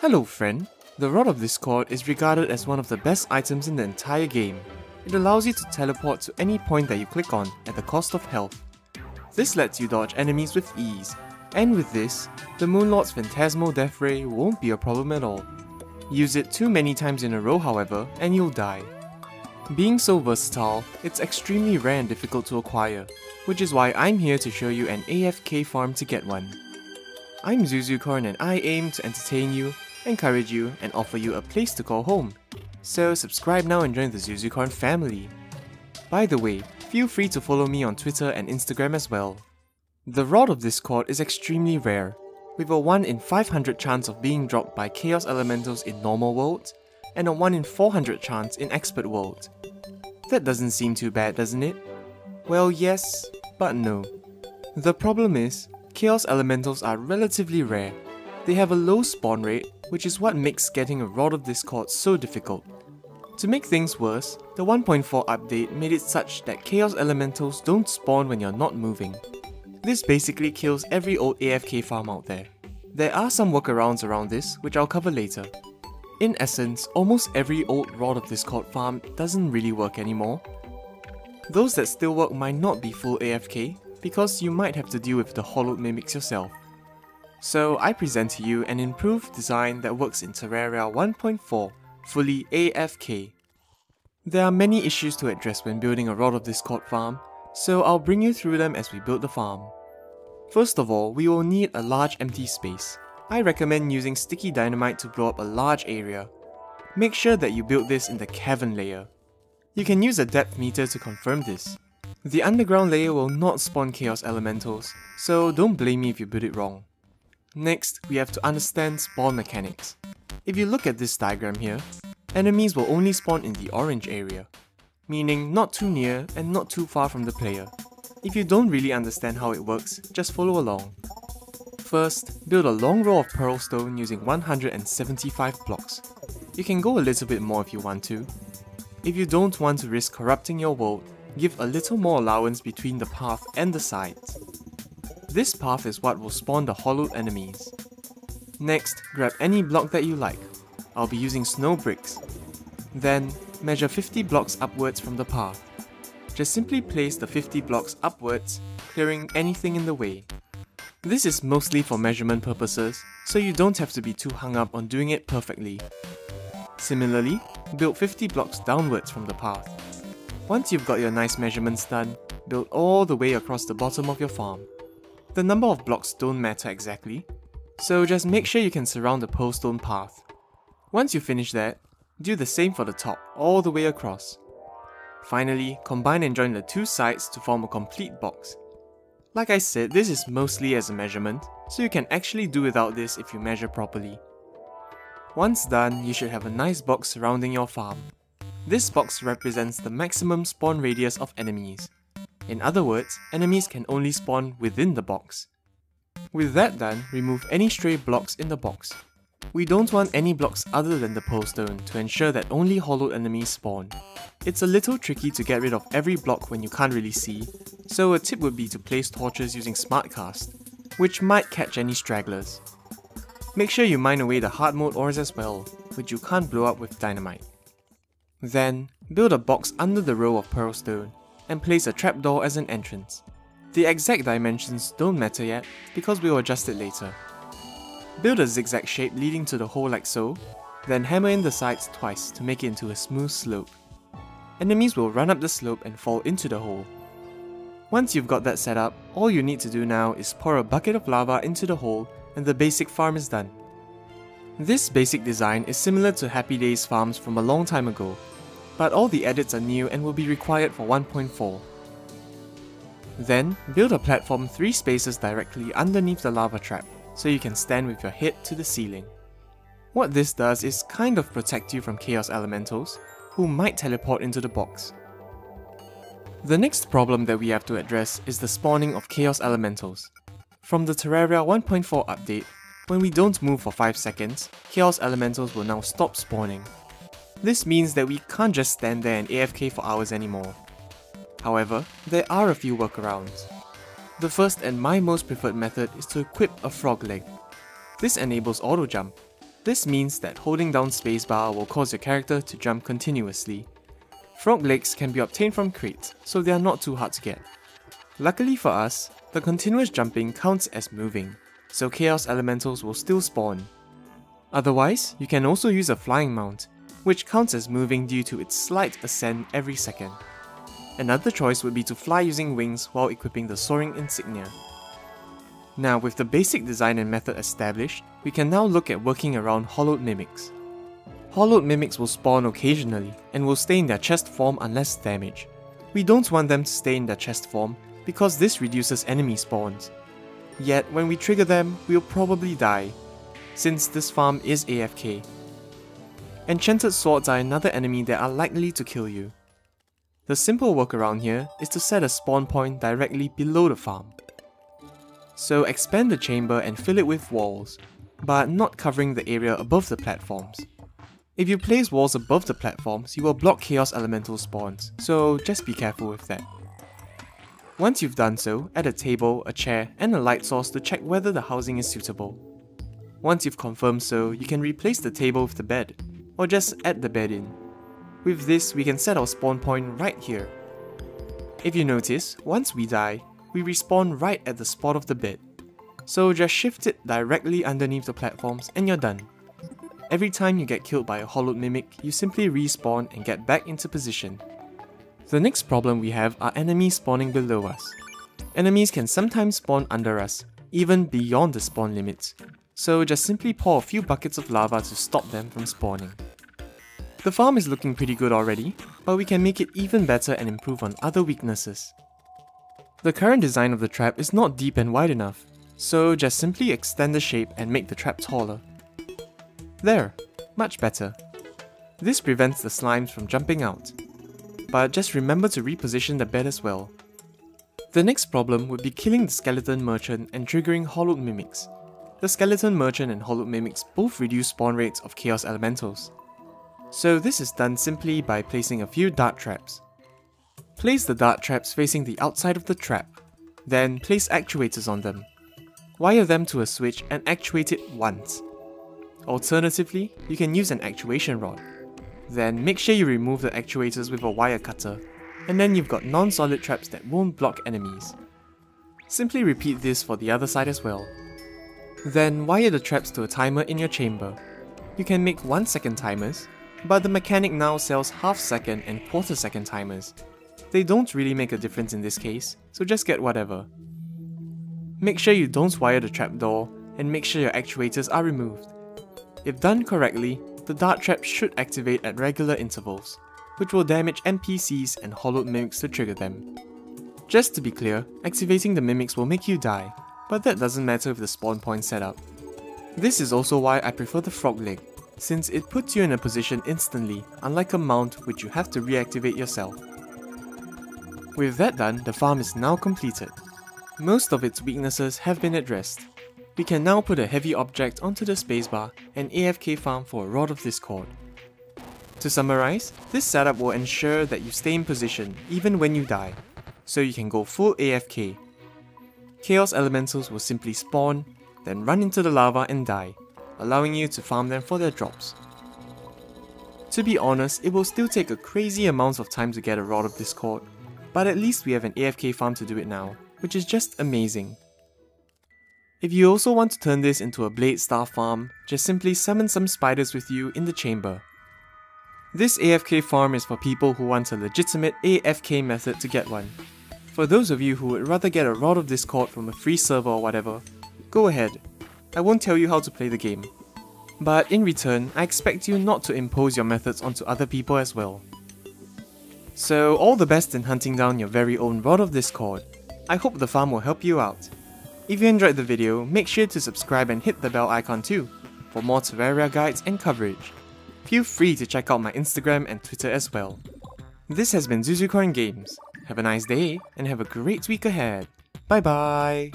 Hello friend, the Rod of Discord is regarded as one of the best items in the entire game. It allows you to teleport to any point that you click on at the cost of health. This lets you dodge enemies with ease, and with this, the Moonlord's Phantasmal Death Ray won't be a problem at all. Use it too many times in a row however, and you'll die. Being so versatile, it's extremely rare and difficult to acquire, which is why I'm here to show you an AFK farm to get one. I'm Zuzucorn and I aim to entertain you, encourage you, and offer you a place to call home. So subscribe now and join the Zuzucorn family. By the way, feel free to follow me on Twitter and Instagram as well. The Rod of Discord is extremely rare, with a 1 in 500 chance of being dropped by Chaos Elementals in normal world, and a 1 in 400 chance in expert world. That doesn't seem too bad, doesn't it? Well yes, but no. The problem is, Chaos Elementals are relatively rare. They have a low spawn rate, which is what makes getting a Rod of Discord so difficult. To make things worse, the 1.4 update made it such that Chaos Elementals don't spawn when you're not moving. This basically kills every old AFK farm out there. There are some workarounds around this, which I'll cover later. In essence, almost every old Rod of Discord farm doesn't really work anymore. Those that still work might not be full AFK, because you might have to deal with the hallowed mimics yourself. So I present to you an improved design that works in Terraria 1.4, fully AFK. There are many issues to address when building a Rod of Discord farm, so I'll bring you through them as we build the farm. First of all, we will need a large empty space. I recommend using sticky dynamite to blow up a large area. Make sure that you build this in the cavern layer. You can use a depth meter to confirm this. The underground layer will not spawn chaos elementals, so don't blame me if you build it wrong. Next, we have to understand spawn mechanics. If you look at this diagram here, enemies will only spawn in the orange area, meaning not too near and not too far from the player. If you don't really understand how it works, just follow along. First, build a long row of pearl stone using 175 blocks. You can go a little bit more if you want to. If you don't want to risk corrupting your world, give a little more allowance between the path and the sides. This path is what will spawn the hallowed enemies. Next, grab any block that you like. I'll be using snow bricks. Then, measure 50 blocks upwards from the path. Just simply place the 50 blocks upwards, clearing anything in the way. This is mostly for measurement purposes, so you don't have to be too hung up on doing it perfectly. Similarly, build 50 blocks downwards from the path. Once you've got your nice measurements done, build all the way across the bottom of your farm. The number of blocks don't matter exactly, so just make sure you can surround the pearl stone path. Once you finish that, do the same for the top, all the way across. Finally, combine and join the two sides to form a complete box. Like I said, this is mostly as a measurement, so you can actually do without this if you measure properly. Once done, you should have a nice box surrounding your farm. This box represents the maximum spawn radius of enemies. In other words, enemies can only spawn within the box. With that done, remove any stray blocks in the box. We don't want any blocks other than the pearl stone to ensure that only hallowed enemies spawn. It's a little tricky to get rid of every block when you can't really see, so a tip would be to place torches using Smartcast, which might catch any stragglers. Make sure you mine away the hard mode ores as well, which you can't blow up with dynamite. Then, build a box under the row of pearl stone, and place a trapdoor as an entrance. The exact dimensions don't matter yet, because we'll adjust it later. Build a zigzag shape leading to the hole like so, then hammer in the sides twice to make it into a smooth slope. Enemies will run up the slope and fall into the hole. Once you've got that set up, all you need to do now is pour a bucket of lava into the hole and the basic farm is done. This basic design is similar to Happy Days farms from a long time ago, but all the edits are new and will be required for 1.4. Then, build a platform 3 spaces directly underneath the lava trap, so you can stand with your head to the ceiling. What this does is kind of protect you from Chaos Elementals, who might teleport into the box. The next problem that we have to address is the spawning of Chaos Elementals. From the Terraria 1.4 update, when we don't move for 5 seconds, Chaos Elementals will now stop spawning. This means that we can't just stand there and AFK for hours anymore. However, there are a few workarounds. The first and my most preferred method is to equip a frog leg. This enables auto jump. This means that holding down spacebar will cause your character to jump continuously. Frog legs can be obtained from crates, so they are not too hard to get. Luckily for us, the continuous jumping counts as moving, so Chaos Elementals will still spawn. Otherwise, you can also use a flying mount, which counts as moving due to its slight ascent every second. Another choice would be to fly using wings while equipping the soaring insignia. Now with the basic design and method established, we can now look at working around hallowed mimics. Hallowed mimics will spawn occasionally and will stay in their chest form unless damaged. We don't want them to stay in their chest form because this reduces enemy spawns. Yet when we trigger them, we'll probably die, since this farm is AFK. Enchanted swords are another enemy that are likely to kill you. The simple workaround here is to set a spawn point directly below the farm. So expand the chamber and fill it with walls, but not covering the area above the platforms. If you place walls above the platforms, you will block Chaos Elemental spawns, so just be careful with that. Once you've done so, add a table, a chair, and a light source to check whether the housing is suitable. Once you've confirmed so, you can replace the table with the bed, or just add the bed in. With this, we can set our spawn point right here. If you notice, once we die, we respawn right at the spot of the bed. So just shift it directly underneath the platforms and you're done. Every time you get killed by a hallowed mimic, you simply respawn and get back into position. The next problem we have are enemies spawning below us. Enemies can sometimes spawn under us, even beyond the spawn limits, so just simply pour a few buckets of lava to stop them from spawning. The farm is looking pretty good already, but we can make it even better and improve on other weaknesses. The current design of the trap is not deep and wide enough, so just simply extend the shape and make the trap taller. There, much better. This prevents the slimes from jumping out, but just remember to reposition the bed as well. The next problem would be killing the skeleton merchant and triggering hallowed mimics. The skeleton merchant and hallowed mimics both reduce spawn rates of chaos elementals. So this is done simply by placing a few dart traps. Place the dart traps facing the outside of the trap, then place actuators on them. Wire them to a switch and actuate it once. Alternatively, you can use an actuation rod. Then make sure you remove the actuators with a wire cutter, and then you've got non-solid traps that won't block enemies. Simply repeat this for the other side as well. Then wire the traps to a timer in your chamber. You can make 1 second timers, but the mechanic now sells half second and quarter second timers. They don't really make a difference in this case, so just get whatever. Make sure you don't wire the trapdoor, and make sure your actuators are removed. If done correctly, the dart trap should activate at regular intervals, which will damage NPCs and hallowed mimics to trigger them. Just to be clear, activating the mimics will make you die, but that doesn't matter with the spawn point setup. This is also why I prefer the frog leg, since it puts you in a position instantly, unlike a mount which you have to reactivate yourself. With that done, the farm is now completed. Most of its weaknesses have been addressed, we can now put a heavy object onto the spacebar and AFK farm for a Rod of Discord. To summarize, this setup will ensure that you stay in position even when you die, so you can go full AFK. Chaos Elementals will simply spawn, then run into the lava and die, allowing you to farm them for their drops. To be honest, it will still take a crazy amount of time to get a Rod of Discord, but at least we have an AFK farm to do it now, which is just amazing. If you also want to turn this into a Blade Staff farm, just simply summon some spiders with you in the chamber. This AFK farm is for people who want a legitimate AFK method to get one. For those of you who would rather get a Rod of Discord from a free server or whatever, go ahead. I won't tell you how to play the game. But in return, I expect you not to impose your methods onto other people as well. So all the best in hunting down your very own Rod of Discord. I hope the farm will help you out. If you enjoyed the video, make sure to subscribe and hit the bell icon too, for more Terraria guides and coverage. Feel free to check out my Instagram and Twitter as well. This has been Zuzucorn Games. Have a nice day, and have a great week ahead. Bye bye!